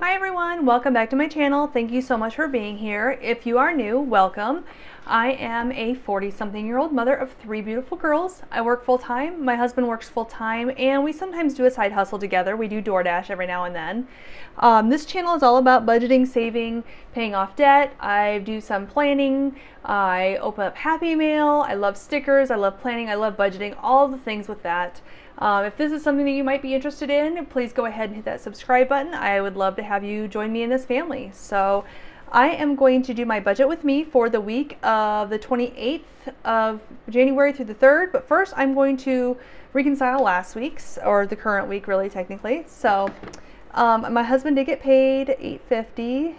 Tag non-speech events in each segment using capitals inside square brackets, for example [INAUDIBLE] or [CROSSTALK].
Hi everyone, welcome back to my channel. Thank you so much for being here. If you are new, welcome. I am a 40 something year old mother of three beautiful girls. I work full time, my husband works full time, and we sometimes do a side hustle together. We do DoorDash every now and then. Um, this channel is all about budgeting, saving, paying off debt. I do some planning. I open up Happy Mail. I love stickers. I love planning. I love budgeting, all the things with that. Um, if this is something that you might be interested in, please go ahead and hit that subscribe button. I would love to have you join me in this family. So I am going to do my budget with me for the week of the 28th of January through the 3rd. But first, I'm going to reconcile last week's or the current week, really technically. So um, my husband did get paid 850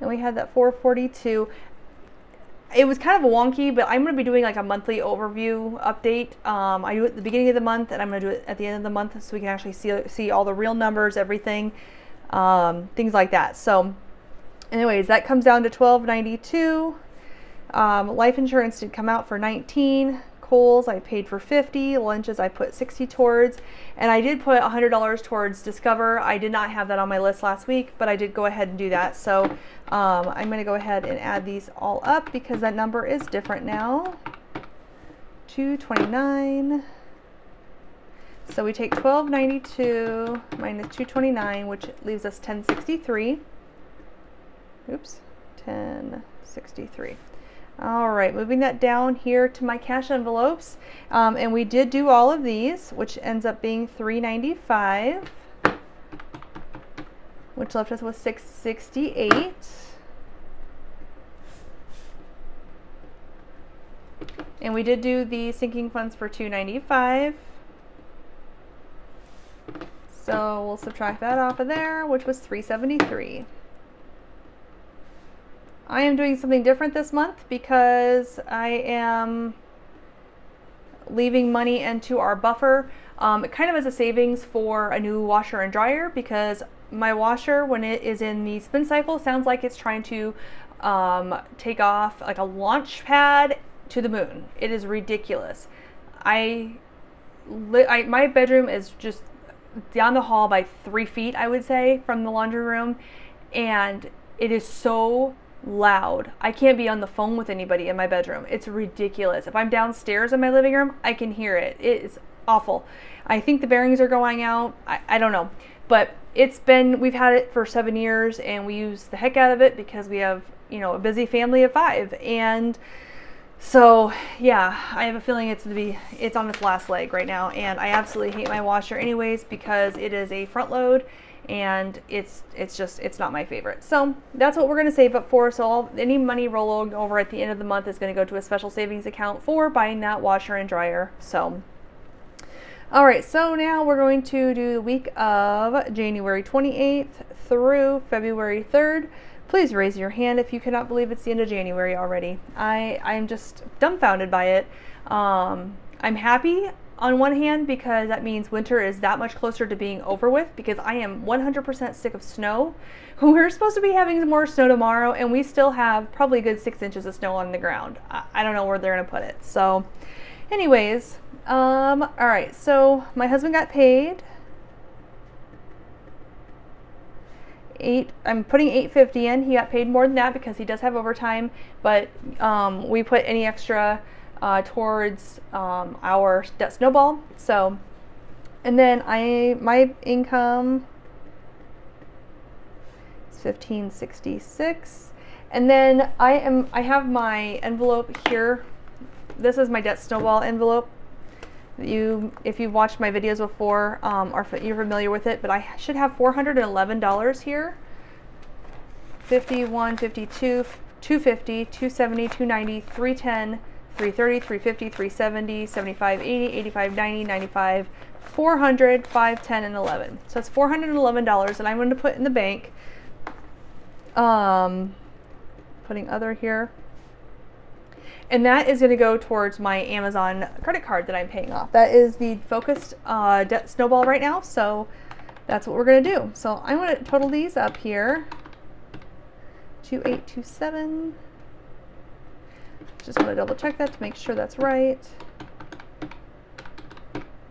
and we had that 442 it was kind of wonky, but I'm going to be doing like a monthly overview update. Um, I do it at the beginning of the month, and I'm going to do it at the end of the month, so we can actually see see all the real numbers, everything, um, things like that. So, anyways, that comes down to 12.92. Um, life insurance did come out for 19. Kohl's I paid for 50. Lunches I put 60 towards, and I did put $100 towards Discover. I did not have that on my list last week, but I did go ahead and do that. So um, I'm going to go ahead and add these all up because that number is different now. 229. So we take 1292 minus 229, which leaves us 1063. Oops, 1063. All right, moving that down here to my cash envelopes. Um, and we did do all of these, which ends up being 395 which left us with 668. And we did do the sinking funds for 295. So we'll subtract that off of there, which was 373. I am doing something different this month because I am leaving money into our buffer um, kind of as a savings for a new washer and dryer because my washer when it is in the spin cycle sounds like it's trying to um, take off like a launch pad to the moon. It is ridiculous. I, I my bedroom is just down the hall by three feet I would say from the laundry room and it is so loud. I can't be on the phone with anybody in my bedroom. It's ridiculous. If I'm downstairs in my living room, I can hear it. It is awful. I think the bearings are going out. I, I don't know. But it's been, we've had it for seven years and we use the heck out of it because we have, you know, a busy family of five. And so yeah, I have a feeling it's to be, it's on its last leg right now. And I absolutely hate my washer anyways because it is a front load and it's it's just it's not my favorite. So that's what we're going to save up for. So all, any money rolling over at the end of the month is going to go to a special savings account for buying that washer and dryer. So all right so now we're going to do the week of january 28th through february 3rd please raise your hand if you cannot believe it's the end of january already. I i'm just dumbfounded by it. Um, i'm happy on one hand because that means winter is that much closer to being over with because I am 100% sick of snow. [LAUGHS] We're supposed to be having more snow tomorrow and we still have probably good six inches of snow on the ground. I, don't know where they're gonna put it. So anyways, um, all right, so my husband got paid. Eight, I'm putting 850 in. He got paid more than that because he does have overtime, but um, we put any extra uh, towards um, our debt snowball. So, and then I my income is 1566 and then I am I have my envelope here. This is my debt snowball envelope. You if you've watched my videos before um, or you're familiar with it but I should have $411 here. 51 52 250 270 290 310 330, 350, 370, 75, 80, 85, 90, 95, 400, 5, 10, and 11. So it's $411 that I'm going to put in the bank. Um, putting other here. And that is going to go towards my Amazon credit card that I'm paying off. That is the focused uh, debt snowball right now. So that's what we're going to do. So I'm going to total these up here. 2827. Just want to double check that to make sure that's right.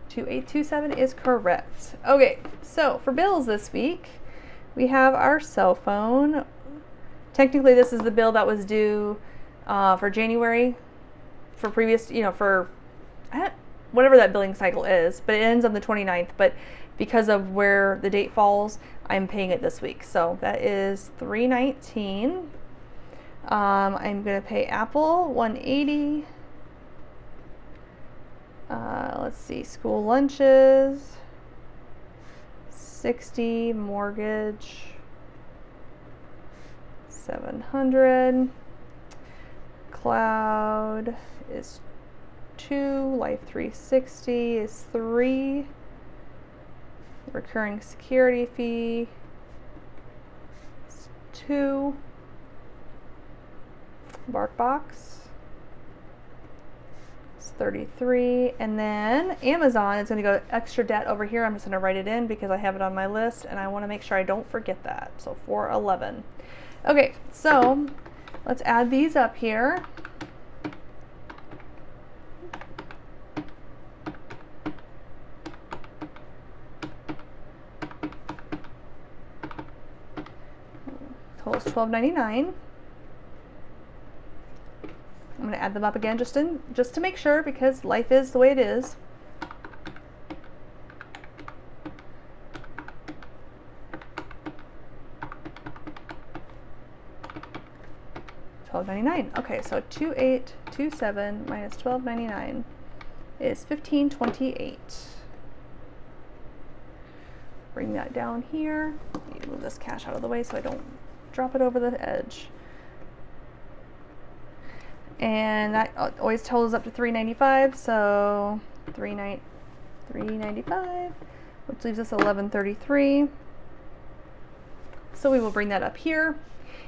2827 is correct. Okay, so for bills this week, We have our cell phone. Technically, this is the bill that was due uh, for January for previous, you know, for whatever that billing cycle is, but it ends on the 29th. But because of where the date falls, I'm paying it this week. So that is 319. Um, I'm going to pay Apple 180. Uh, let's see, school lunches, 60, mortgage, 700, cloud is 2, life 360 is 3, recurring security fee is 2, BarkBox 33 and then Amazon is going to go extra debt over here. I'm just going to write it in because I have it on my list and I want to make sure I don't forget that. So 411 okay so let's add these up here. Totals 12.99 I'm going to add them up again just in just to make sure because life is the way it is. Twelve ninety nine. Okay, so two eight two seven minus twelve ninety nine is fifteen twenty eight. Bring that down here. Move this cash out of the way so I don't drop it over the edge and that always totals up to 395 so 395 which leaves us 1133 so we will bring that up here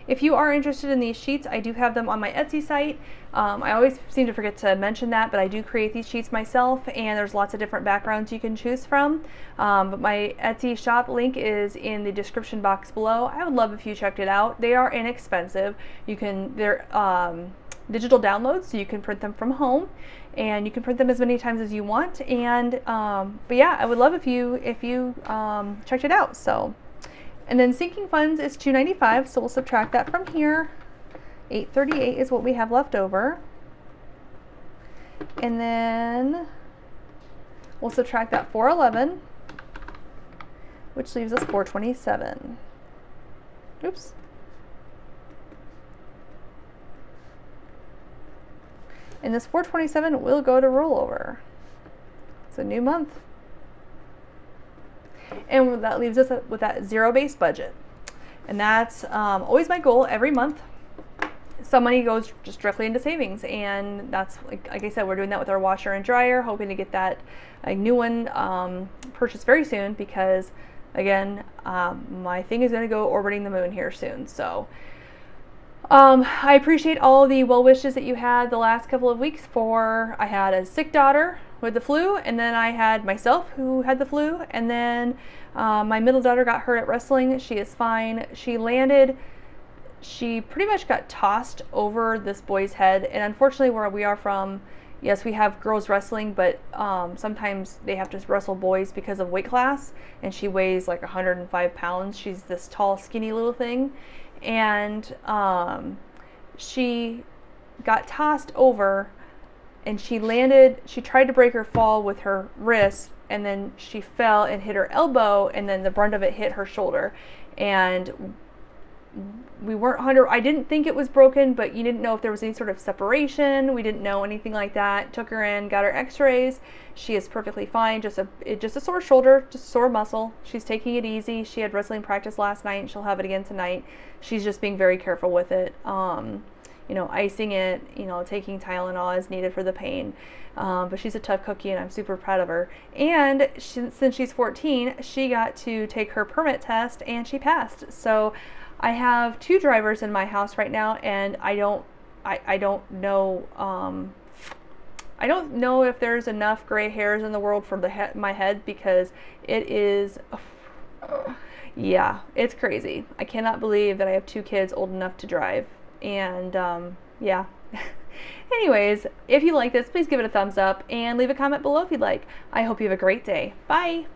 if you are interested in these sheets, I do have them on my Etsy site. Um, I always seem to forget to mention that, but I do create these sheets myself, and there's lots of different backgrounds you can choose from. Um, but my Etsy shop link is in the description box below. I would love if you checked it out. They are inexpensive. You can, they're, um, digital downloads so you can print them from home and you can print them as many times as you want and um, but yeah I would love if you if you um, checked it out so. And then sinking funds is 295 so we'll subtract that from here. 838 is what we have left over. And then we'll subtract that 411 which leaves us 427 oops And this 427 will go to rollover. It's a new month. And that leaves us with that zero base budget. And that's um, always my goal every month. Some money goes just directly into savings. And that's, like, like I said, we're doing that with our washer and dryer, hoping to get that a new one um, purchased very soon because, again, um, my thing is going to go orbiting the moon here soon. So, um, I appreciate all the well wishes that you had the last couple of weeks for I had a sick daughter with the flu, and then I had myself who had the flu, and then uh, my middle daughter got hurt at wrestling. She is fine. She landed. She pretty much got tossed over this boy's head, and unfortunately, where we are from, yes, we have girls wrestling, but um, sometimes they have to wrestle boys because of weight class. And she weighs like 105 pounds. She's this tall, skinny little thing, and um, she got tossed over and she landed she tried to break her fall with her wrist and then she fell and hit her elbow and then the brunt of it hit her shoulder. And we weren't 100 I didn't think it was broken but you didn't know if there was any sort of separation. We didn't know anything like that. Took her in got her x-rays. She is perfectly fine. Just a just a sore shoulder just sore muscle. She's taking it easy. She had wrestling practice last night she'll have it again tonight. She's just being very careful with it. Um, you know icing it you know taking Tylenol as needed for the pain. Um, but she's a tough cookie and I'm super proud of her. And she, since she's 14 she got to take her permit test and she passed. So I have two drivers in my house right now, and I don't, I, I don't know, um, I don't know if there's enough gray hairs in the world for the he- my head because it is, [SIGHS] yeah, it's crazy. I cannot believe that I have two kids old enough to drive, and um, yeah. [LAUGHS] Anyways, if you like this, please give it a thumbs up and leave a comment below if you'd like. I hope you have a great day. Bye.